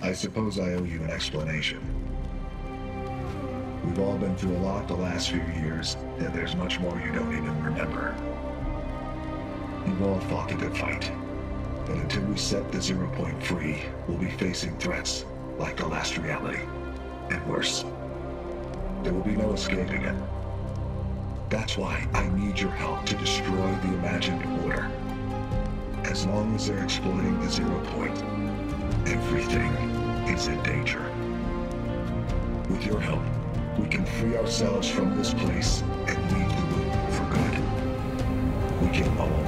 I suppose I owe you an explanation. We've all been through a lot the last few years, and there's much more you don't even remember. You've all fought a good fight. But until we set the zero point free, we'll be facing threats like the last reality. And worse. There will be no escaping it. That's why I need your help to destroy the imagined order. As long as they're exploiting the zero point, everything is in danger. With your help, we can free ourselves from this place and leave the loop for good. We can all